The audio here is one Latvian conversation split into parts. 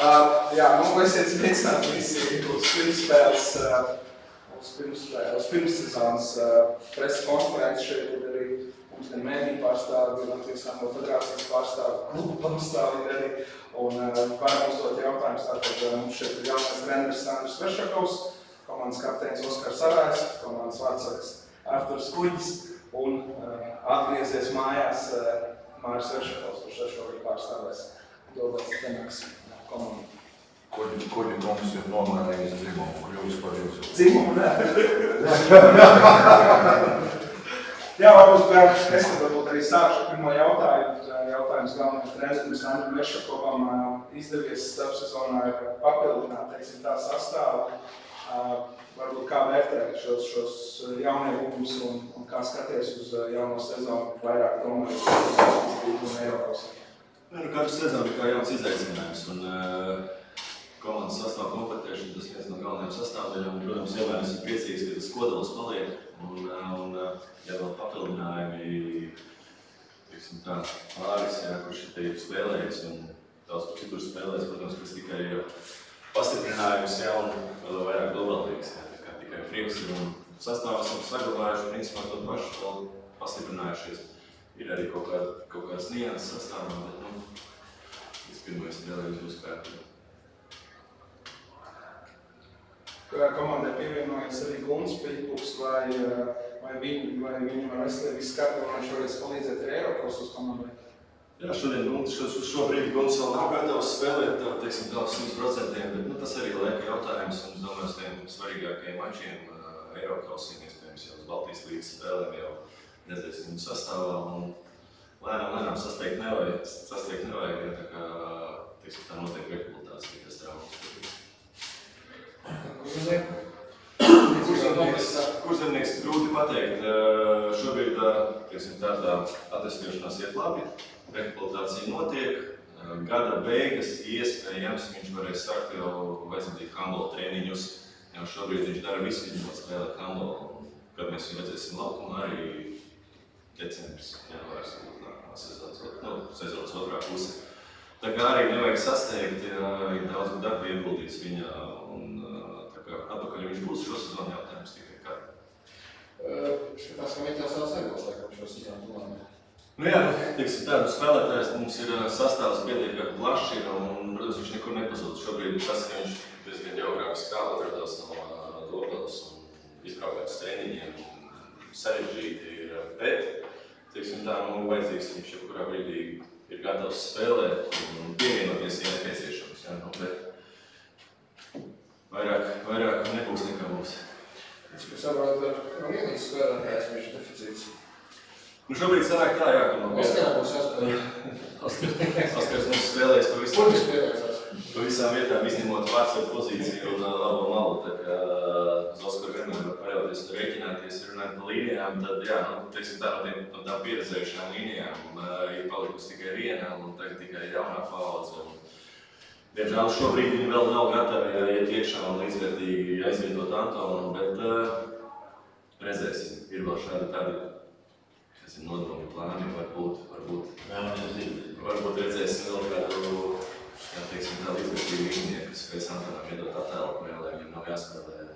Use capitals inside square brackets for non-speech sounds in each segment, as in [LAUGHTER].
Uh, jā, nu, esiet sveicināti visi uz pirmspēles, uh, uz pirmspēles, pirmssezonas uh, preses konferences. Šeit ir arī mums gan mēdī pārstāvi, gan Latvijas Sambo federācijas pārstāvi, klubu pārstāvi arī. Un uh, varam uzdot jautājumus. Tātad uh, mums šeit ir jaunais treneris Sandrs Vešakovs, komandas kapteinis Oskars Arājs, komandas vārdsargs Arturs Kuģis un uh, atgriezies mājās uh, Māris Vešakovs, kurš ar šo arī pārstāvēs Dobats Tenaks Kuģi, kuģi kungs ir nomainījis dzimumu, kļuvis par jūsu. Dzimumu, nē. Jā, varbūt es varbūt arī sākšu pirmo jautājumu. Jautājums galvenais treneris Andrim Lešakovam izdevies starpsezonā papildināt, teiksim, tā sastāvu. Varbūt kā vērtē šos, šos jauniegumus un, un kā skaties uz jauno sezonu vairāk domājot par Eiropas. Nu, katru sezonu kā jauns izaicinājums. Un, uh, komandas sastāvā komplektēšana tas viens no galvenajiem sastāvdaļām. Protams, jau mēs esam priecīgi, ka tas kodols paliek. Un, uh, un uh, ja vēl papildinājumi, teiksim tā, pāris, jā, kurš te ir spēlējis un daudz kur citur spēlējis, protams, kas tikai ir pastiprinājums jā, un vēl vairāk kā tikai prieks ir un sastāvā esam saglabājuši, principā to pašu vēl pastiprinājušies ir arī kaut, kā, kaut kāds nianses sastāvā, bet nu, līdz pirmais spēlējums būs kārtībā. Komandai pievienojas arī Guns Piļpuks, vai, vai, viņu, vai viņam ar veselību viņš varēs palīdzēt arī Eiropas komandai? Jā, šodien Guns, šo, šobrīd Guns vēl nav gatavs spēlēt, tā, teiksim, tā 100%, bet nu, tas arī laika jautājums, un es domāju, uz tiem svarīgākajiem mačiem Eiropas, iespējams, jau uz Baltijas līgas spēlēm jau redzēsim viņu sastāvā. Un lēnām, lēnām sasniegt nevajag, sasniegt nevajag, ja tā kā, teiksim, tā notiek rehabilitācija, kas traumas. Kurzemnieks, kurzemnieks grūti pateikt. Šobrīd teiksim, tā, tā atvestošanās iet labi, rehabilitācija notiek. Gada beigas iespējams viņš varēs sākt jau vajadzīgi handbola treniņus, jo šobrīd viņš dara visu, viņš spēlē handbolu. Kad mēs viņu redzēsim laukumā, arī decembris, janvārs, nākamā sezonas, nu, sezonas otrā puse. Tā kā arī nevajag sasteigt, ja ir daudz darba ieguldīts viņā, un tā kā atpakaļ viņš būs šo sezonu jautājums tikai kā. Skatās, ka viņi jau savas nebūs, laikam, šo sezonu domāju. Nu jā, teiksim, tādu spēlētājs mums ir sastāvs pietiekami plašs ir, un, protams, viņš nekur nepazūd. Šobrīd tas, ka viņš diezgan geogrāfiski kā atradās no Dobels un izbraukāts treniņiem, sarežģīti ir, bet teiksim, tā, nu, vajadzīgs viņš jebkurā brīdī ir gatavs spēlēt un pievienoties, ja nepieciešams. Ja, nu, bet vairāk, vairāk nebūs nekā būs. Es saprotu, ka no vienīgs spēlētājs viņš ir deficīts. Nu, šobrīd sanāk tā, jā, ka no Oskarā būs jāspēlē. [LAUGHS] Oskars mums spēlēs pa visām, Kurš spēlēs? Pa visām vietām, izņemot vārdsvaru pozīciju un labo malu. Tā kā uz Oskaru vienmēr var paļauties un rēķināties, runājot par līnijām, tad, jā, nu, teiksim, tā no, tiem, no tām pieredzējušām līnijām uh, ir palikusi tikai viena un tagad tikai jaunā paudze. Diemžēl šobrīd viņi vēl nav gatavi iet iekšā un līdzvērtīgi aizvietot Antonu, bet uh, redzēsim. Ir vēl šādi tādi, nodomi plāni, varbūt, varbūt, varbūt redzēsim vēl kādu, jā, teiksim, tā līdzvērtīgu līniju, kas spēs Antonam iedot attēlu, lai viņam nav jāspēlē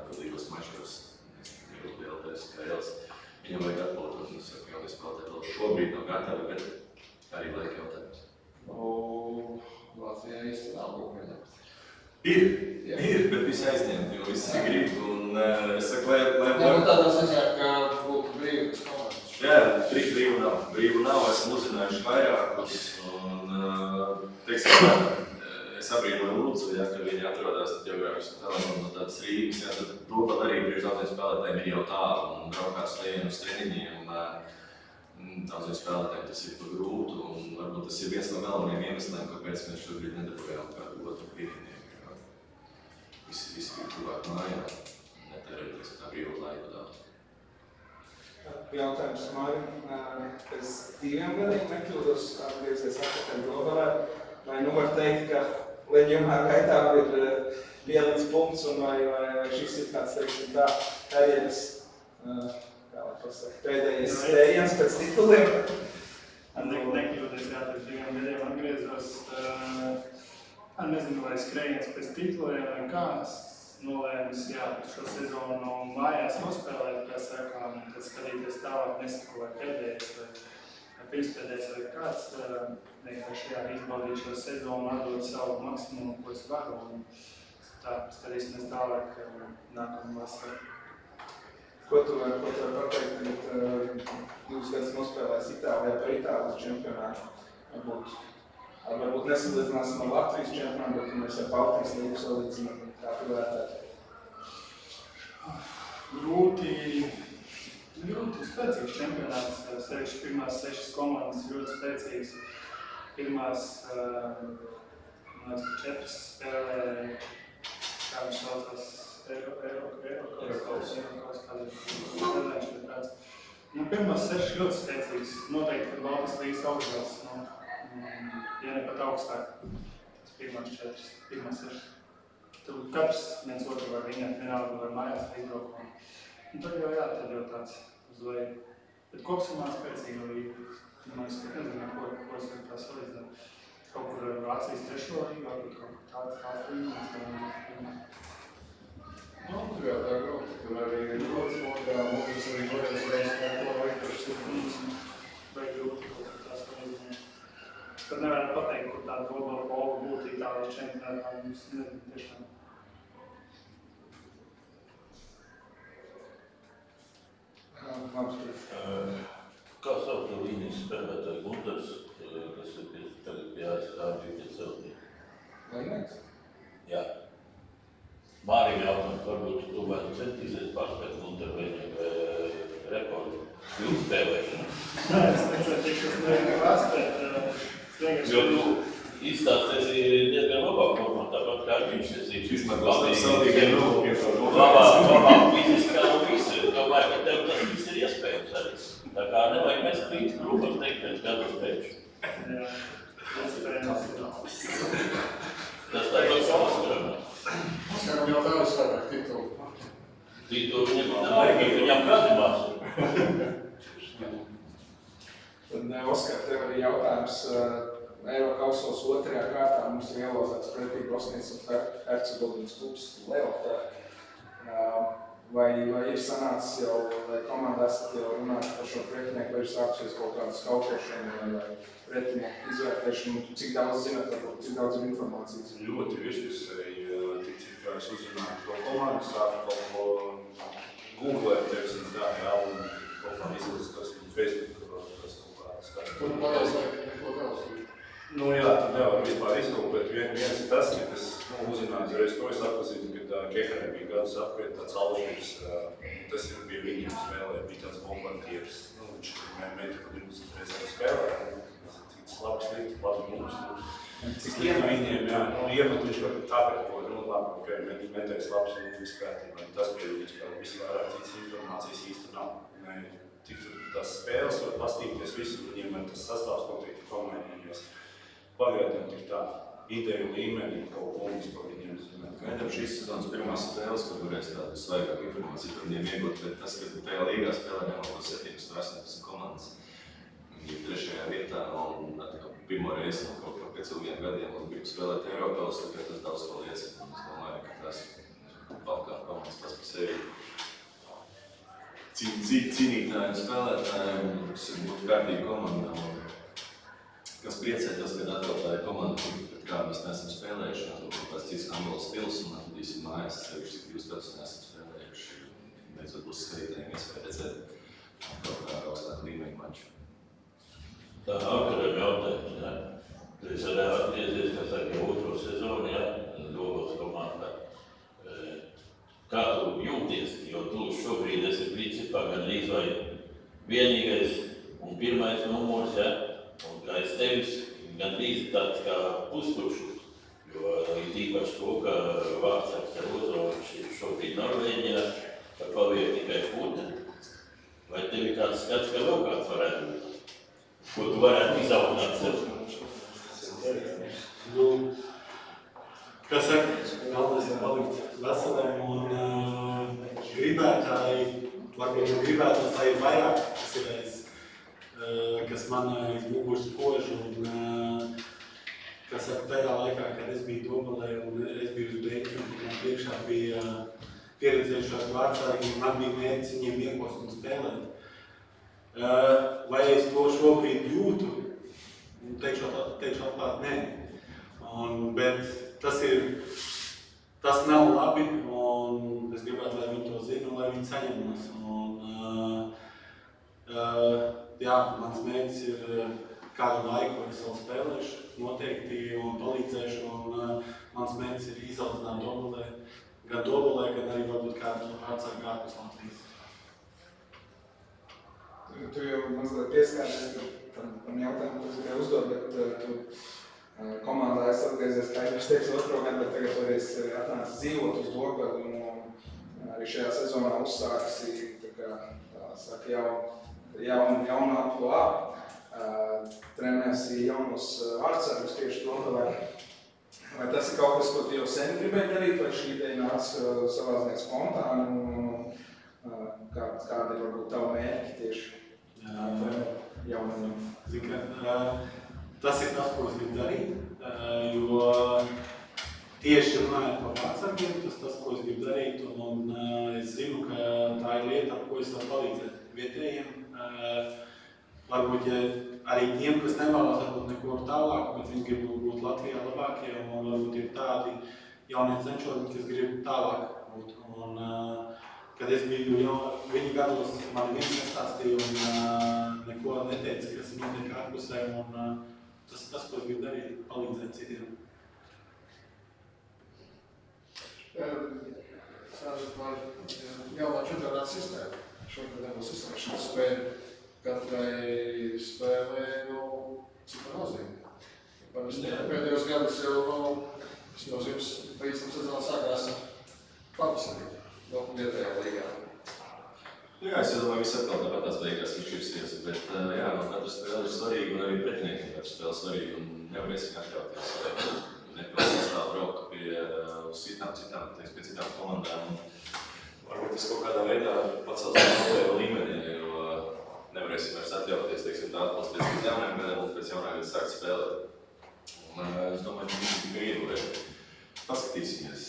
atbildīgos mačos, nezinu, lielais spēles. Viņam vajag atpūtot, un es saku, jaunie spēlētāji vēl šobrīd nav gatavi, bet arī laika jautājums. Latvijā kaut kādā. Ir, Jā. ir, bet visi aizņemti, jo visi grib. Un, uh, es saku, lai, lai, Jā, lai, tādā ziņā, ka būtu brīvas komandas. jā, brīvu nav. Brīvu nav, esam uzzinājuši vairākus. Un, teiksim, tā, eh, es abrīnoju Lūdzu, ja, ka viņi atrodas geogrāfiski tālāk no tādas Rīgas. Ja, tad to pat arī priekš daudziem spēlētājiem ir jau tālu un braukās lejiem uz treniņiem. Uh, Daudziem spēlētājiem tas ir par grūtu, un varbūt tas ir viens no galvenajiem iemesliem, kāpēc mēs šobrīd nedabūjām kādu otru jo Visi, visi bija tuvāk mājām, netērēties tā brīvu laiku daudz. Jautājums Mārim. Pēc diviem gadiem nekļūdos atgriezies atpakaļ Dobalē. Vai nu var teikt, ka leģionāra gaitā ir eh, pielicis punkts un vai, vai, vai šis ir kāds, teiksim tā, karjeras, eh, kā lai pasaka, pēdējais skrējiens pēc tituliem? Ne, nekļūties, jā, pēc diviem gadiem atgriezos. Uh, nezinu, vai skrējiens pēc tituliem vai kā. Es nolēmu, jā, šo sezonu mājās nospēlēt, kā sakām, un tad skatīties tālāk, nesaku, vai pēdējais vai, vai pirmspēdējais vai kāds. eh, Vienkārši jā, izbaudīt šo sezonu, atdot savu maksimumu, ko es varu. Un tā, skatīsimies tālāk eh, nākamā vasarā. Ko tu vari ko tu vari pateikt, tagad uh, divus gadus nospēlējis Itālijā par Itālijas čempionātu? Varbūt, ar- varbūt nesalīdzināsim ar Latvijas čempionātu, bet mēs ar Baltijas līgu salīdzinām, kā tu vērtētu. Grūti, grūti spēcīgs čempionāts. Sevišķi pirmās sešas komandas ļoti spēcīgas. Pirmās liekas, ka četras spēlē, kā viņš saucās, Eiro, Eiro, Eiro, Eiropas, Eiropas, kāds spēlēns ir tāds. Nu, pirmās sešas ļoti spēcīgas. Noteikti, ka Baltijas līgas augstās. Nu, mm, ja ne pat augstāk. Tas pirmās četras, pirmās sešas. Tur katrs viens otru var viņēt, vienalga vai mājās vai izbraukumā. Un tad jau jā, tad jau tāds uz leju. Bet kopsumā spēcīga līga. Man es nezinu, ko, ko es varu tā salīdzināt. Kaut kur ar Vācijas trešo līgu, varbūt kaut kur tāds tāds līmenis. Nu, tur jau tā grūti, tur arī ļoti smagā, mums arī varēs spēlēt to laiku, kas Vai grūti kaut kur tā salīdzināt. Tad nevar pateikt, kur tāda globāla balva būtu Itālijas čempionātā. Mums nezinu tiešām. Kā sauc to līnijas spēlētāju Gunters, eh, kas ir pie, tagad pie ASV pie celtī? Laimēks? Jā. Mārim jautājums, varbūt tu vai centīsies pārspēt Gunteru vai rekordu jūsu spēlēšanu. Nē, es necentīšos nevienu pārspēt. eh, es vienkārši- Jo tu izstāsties diezgan labā formā, tāpat kā viņš ir cits. Izmantot savu tikai nolūkiem. Labā, labā fiziskā un visu. Kā nevajag mest krīt grūpas teikt pēc gados pēc. Tas tāpat savas Oskaram jau daudz vairāk titulu. Tīto viņam nav, viņam gadījumās. Tad, ne, Oskar, tev arī jautājums. uh, Eiropausos otrajā kārtā mums ir ielozēts pretī Bosnijas un Her- Hercegovinas klubs Leontā. Uh, Vai, vai ir sanācis jau, vai komandā esat jau runājuši par šo pretinieku, vai ir sākusies kaut kāda skautošana vai, pretinieku izvērtēšana? Cik daudz zinat, varbūt, cik daudz ir informācijas? ļoti virspusēji, tik cik es uzzināju to komandu, sāku kaut ko googlēt, teiksim tā, jā, un kaut kā izlasīt tos viņu Facebook, tas kaut kāds tāds. Tur ka neko daudz. Nu jā, tad nevar vispār iztūkt, bet vien, viens ir tas, ka es nu, uzzināju, uzreiz to es atpazītu, kad Keharē bija gadus apkārt tāds alžīrs, tas ir pie viņiem spēlē, bija tāds bombardieris, nu, viņš ir metu, kad 20 reizes spēlē, cik labi slikti, labi mums, Cik viena viņiem, jā, nu, iemet viņš kā tāpēc, ko, nu, labi, ok, met, metais labs un viss kārtībā. Tas pie viņas, ka visvairāk citas informācijas īsti nav. Ne, tik tur tās spēles var pastīties visu, viņiem tas sastāvs noteikti komainījies. Pagaidām tik tā ideju līmenī kaut ko mums par viņiem zināt. Gaidām šīs sezonas pirmās spēles, kur varēs tādu svaigāku informāciju par viņiem iegūt, bet tas, ka tajā līgā spēlē nemaldos 17 un 18 komandas. Ir trešajā vietā un pirmo reizi no kaut kā pēc ilgiem gadiem un grib spēlēt Eiropās, tā kā tas daudz ko liecina. Es domāju, ka tas Balkānu komandas tas par sevi cī- cī- cīnītāji un spēlētāji, un kas ir kārtīgi komanda. un Kas priecē tas, ka atkal tā ir komanda, kā mēs neesam spēlējuši, un kaut kāds cits handbola stils, un atradīsim mājas, sevišķi cik divus gadus neesam spēlējuši. Beidzot būs skatītājiem iespēja redzēt kaut kā augstāku līmeņu maču. Tā nākamajam jautājumam, jā. Tad es arī atgriezies, kā saka, otro sezonu, jā, Dobos komandā. E, Kā tu jūties, jo tu šobrīd esi principā gandrīz vai vienīgais un pirmais numurs, jā, un kā es tevis, gandrīz tāds kā pustukšs, jo īpaši to, ka Vārtsaks ar ir šobrīd Norvēģijā, paliek tikai putni. Vai tev ir kāds skats, ka vēl kāds varētu būt? Ko tu varētu izaugt sev? Nu, kas saka, galvenais ir palikt veseliem un uh, gribētāji, varbūt jau gribētos, lai ir vairāk, kas ir aiz, uh, kas man aiz muguras kož un uh, kas saku, tajā laikā, kad es biju Dobalē un es biju uz beigšu, un man priekšā bija uh, pieredzējušās vārdsargi, un man bija mērķis viņiem iekost un spēlēt. Uh, vai es to šobrīd jūtu? Teikšu, atklāt- teikšu atklāt, nē. Un, bet tas ir, tas nav labi, un es gribētu, lai viņi to zina, un lai viņi saņemas. Un, uh, uh, jā, mans mērķis ir uh, kādu laiku es vēl spēlēšu, noteikti, un palīdzēšu, un uh, mans mērķis ir izaudzināt Dobalē, gan Dobalē, gan arī varbūt kādu vecāku ārpus Latvijas. Tu, tu jau mazliet pieskāries tam, tam jautājumam, ko gribēju uzdot, bet uh, tu uh, komandā esi atgriezies, kā jau es teicu, otro gadu, bet tagad tu esi atnācis dzīvot uz Dogbelu un uh, arī šajā sezonā uzsāksi, tā kā, tā saka, jau, jaun, jaunu amploā. Trenēsi jaunos uh, vārdsargus tieši Dogbelē. Vai tas ir kaut kas, ko tu jau sen gribēji darīt, vai šī ideja nāca savā ziņā spontāni? Un, uh, kā, kādi ir varbūt tavi mērķi tieši jaunajiem? Zini, ka, uh, tas ir tas, ko es gribu darīt, jo tieši runājot par vecākiem, tas tas, ko es gribu darīt, un, un es zinu, ka tā ir lieta, ar ko es varu palīdzēt vietējiem. Varbūt ja arī tiem, kas nevēlas varbūt neko tālāk, bet viņi grib būt Latvijā labākie, un varbūt ir tādi jaunie cenšoņi, kas grib tālāk būt. Un, uh, kad es biju jau viņu gados, man viens nestāstīja un uh, neko neteica, kas notiek ārpusē, un uh, tas ir tas, ko es gribu darīt, palīdzēt citiem. Sāžot par jaunā čempionāta sistēmu. Šogad nebūs izslēgšanas spēle. Katrai spēlē, nu, cik tā nozīme. Parasti pēdējos gados jau, nu, tas nozīmes, beidzam sezonu sākās pavasarī, no vietējā līgā. Jā, es domāju, ka atkal tāpat tās beigās izšķirsies, bet jā, no katras spēles ir svarīgi un arī pretiniekam katra spēle svarīga un nevarēsim atļauties, lai nepilnīgi tā brauktu pie uz citām, citām, teiks, pie citām komandām. Varbūt tas kaut kādā veidā pacels pārējo līmeni, jo nevarēsim vairs atļauties, teiksim, tā atpūst pēc jaunajiem gadiem un pēc jaunā gada sākt spēlēt. Un es domāju, ka mums tikai ir, paskatīsimies.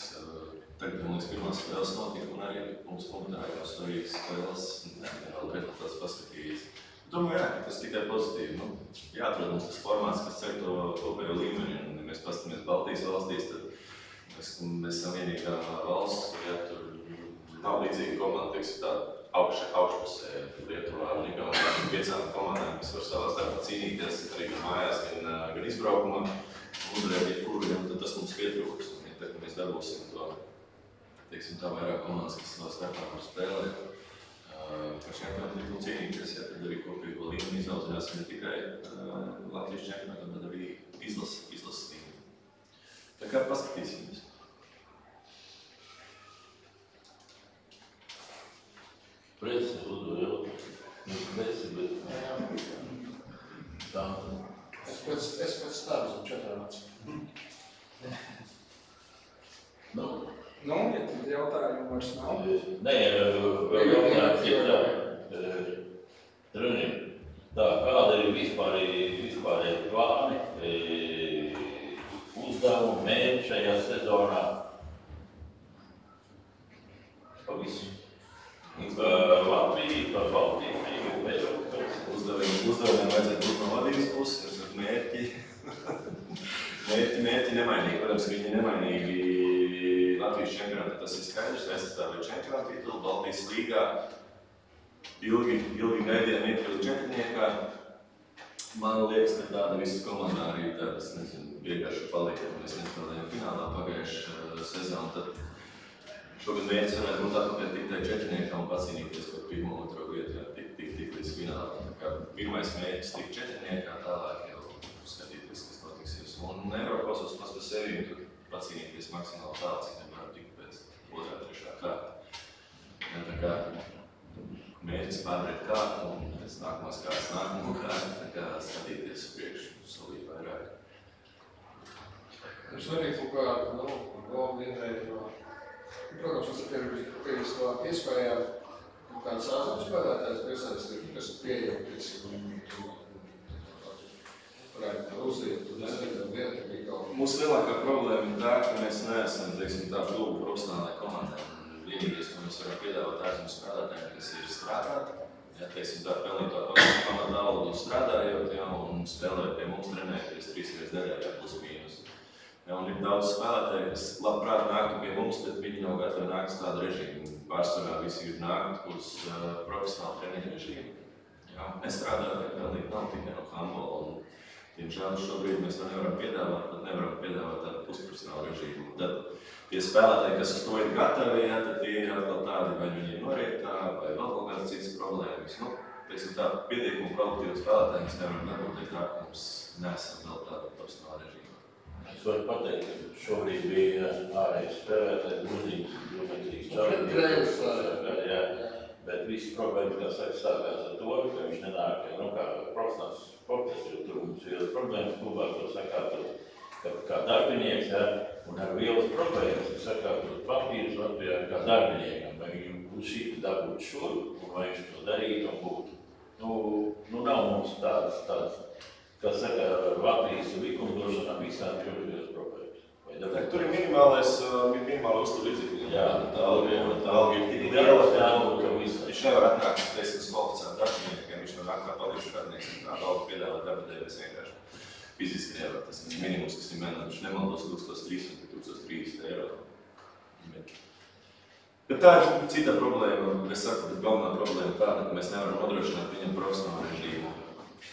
Tagad, man liekas, pirmās spēles notika, un arī mums komandā jau svarīgas spēles, ne, vēl rezultāts paskatījis. Domāju, jā, tas tikai pozitīvi. Nu, jāatrod mums tas formāts, kas cer to kopējo līmeni, un ja mēs paskatāmies Baltijas valstīs, tad mēs, mēs esam vienīgā valsts, kur, ja tur nav līdzīga komanda, teiksim, tā augš, augšpusē, Lietuvā un Igaunijā ar piecām komandām, kas var savā starpā cīnīties arī gan mājās, gan, gan izbraukumā, uzvarēt jebkuru, ja, tad tas mums pietrūks. Un, ja tagad mēs dabūsim to teiksim, tā vairāk komandas, kas savā starpā var spēlēt. Par čempionātu cīnīties, ja tad arī kopīgo līmeni izaudzināsim ne tikai uh, Latvijas čempionātu, bet arī izlases, izlases līmeni. Tā kā paskatīsimies. Presi jautājumu. Nu, presi, bet tā. Es pēc, es pēc tādas un čempionāts. Nu, Nu, ja tad jautājumu vairs nav. nē, vēl jautājums ir tā. Trunim, tā, kāda ir vispārēji, vispārēji plāni, eh, uzdevumi, mērķi šajā sezonā? Pa visu. Pa Latviju, pa Baltiju, pa Eiropu. Uzdevumi, uzdevumiem vajadzētu būt no vadības puses, bet mērķi, mērķi, mērķi nemainīgi. Protams, ka viņi nemainīgi Latvijas čempionātā tas ir skaidrs, aizstāvēt čempionātu titulu Baltijas līgā. Ilgi, ilgi gaidījām iet līdz četrniekā. Man liekas, ka tāda visas komandā arī tāda, es nezinu, vienkārši palika. Mēs nespēlējām finālā pagājušā sezonu, tad šogad mērķis varētu būt atpakaļ tikai četrniekā un pacīnīties par pirmo un otro vietu, jā, tik, tik, tik līdz finālam. Tā kā pirmais mērķis tik četrniekā, tālāk jau skatīties, kas notiksies. Un Eiropas uz pats par sevi tur pacīnīties maksimāli tālu, cik nevaram tikt pēc otrā, trešā kārta. Jā, tā kā mērķis pārvarēt kārtu un pēc nākamās kārtas nākamo kārtu, tā kā skatīties uz priekšu, solīt vairāk. Ir svarīgi kaut kā, nu, lomu vienreiz no, protams, tas ir pirms, iespējām kaut kāds ārzemju spēlētājs piesaistīt, kas ir pieejami, teiksim, un es redzēju, vieta bija kaut kā. Mūsu lielākā problēma ir tā, ka mēs neesam teiksim, tā tuvu profesionālajai komandai. Vienīgais, ko mēs varam piedāvāt ārzemju spēlētājiem, kas ir strādāt, ja teiksim, tā pelnītā komandā algu strādājot, ja, un spēlēt pie mums trenēties trīs reizes nedēļā plus mīnus. Ja, un ir daudz spēlētāji, kas labprāt nāktu pie mums, bet viņi nav gatavi nākt uz tādu režīmu. Pārsvarā visi ir nākt uz uh, profesionālu treniņu režīmu. Ja, nestrādāt, pelnīt nav tikai no handbola. Un, Diemžēl šobrīd mēs to nevaram piedāvāt, pat nevaram piedāvāt tādu pusprofesionālu režīmu. Un Tad tie spēlētāji, kas uz to ir gatavi, ja, tad tie ir atkal tādi, vai viņi ir norietā, vai vēl kaut kādas citas problēmas. Nu, teiksim tā, pietiekumi kvalitīvi spēlētāji mēs nevaram dabūt, ir tā, ka mums nesam vēl tādu profesionālu režīmu. Es varu pateikt, ka šobrīd bija ārējais spēlētājs Grūzīgs Krējus, Čārlis. Jā, bet viss problēma, kas sāk sākās ar to, ka viņš nenāk, nu, kā profesionāls sportists, jo tur mums ir problēmas klubā, ko sakārtot, ka kā darbinieks, jā, un ar vielas problēmas, ka sakārtot papīrus Latvijā kā darbiniekam, vai viņam būtu šī dabūt šur, un vai viņš to darītu un būtu. Nu, nu nav mums tādas, tādas, kas saka, Latvijas likumdošanā visām juridiskās problēmas. Vai Tā, dabūt? tur ir minimālais, uh, minimāla uztur līdzekļi. Jā, tā alga ir, tā alga ir tik liela, liela, ka ka viss. viņš nevar atnākt, teiksim, uz kvalificētu darbiniekiem, viņš var nākt kā palīdz strādnieks, un tādu algu piedāvāt darba devējs vienkārši. Fiziski nevar, tas ir minimums, kas ir mēnā, viņš nemaldos 1300, 1030 eiro. Bet, bet tā ir cita problēma, es saku, bet galvenā problēma tāda, ka mēs nevaram nodrošināt viņam profesionālu režīmu.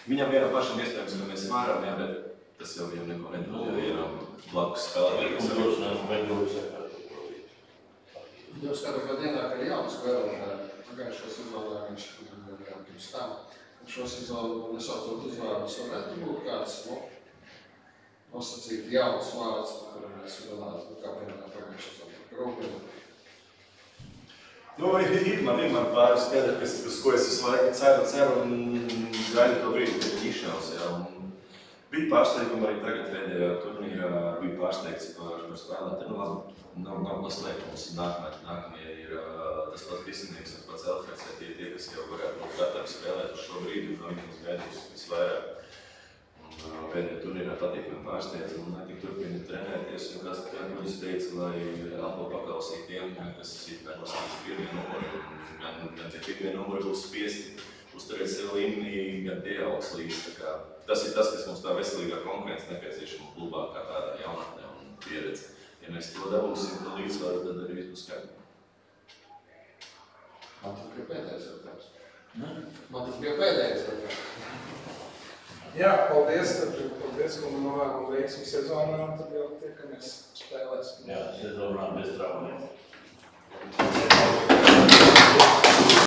Viņam vienam pašam iespējams, ka mēs varam, jā, bet tas jau viņam neko nedod, ja ir um, blakus spēlētāji, kas arī Likumdošanā vajadzētu sakārtot to visu. Jūs kādā gadā ienāk arī jaunu spēlētāju. Pagājušajā sezonā viņš bija pirms tam. Un Šo sezonu nesaucot uzvārdus, varētu būt kāds, nu, nosacīt jauns vārds, par kuru mēs runājam, nu, kā piemēram pagājušajā sezonā. Rūpīgi. Nu, ir, ir man, ir man pāris skaidri, kas, uz ko es visu laiku ceru, ceru un gaidu to brīdi, kad viņi izšaus, jā. Un bija pārsteigumi arī tagad pēdējā turnīrā, bija pārsteigts par, par spēlētāju. Nu, labi, nav, nav slēpt, mums nākamie, ir tas pats Bisinīgs, tas pats Elfreds, ja tie, tie, kas jau varētu būt gatavi spēlēt uz šo brīdi, un no viņiem mums gaidīs visvairāk. Pēdējā turnīrā patīkami pārsteidz, un lai tik turpina trenēties, jo kāds kuģis teica, lai elpo paklausīt tiem, kas ir kā nosacīts pirmie numuri, gan, gan tie pirmie numuri būs spiesti uzturēt sevi līmenī, ja dialogs līdz. Tas ir tas, kas mums tā veselīgā konkurence nepieciešama klubā, kā tādā jaunatnē un pieredze. Ja mēs to dabūsim, to līdzsvaru, tad arī viss būs kārtībā. Man tas bija pēdējais jautājums. Nu, man tas bija pēdējais jautājums. Jā, paldies. Tad, paldies, ka man novēlam veiksmi sezonā. Tad jau tiekamies spēlēs. Jā, sezonā bez traumēm.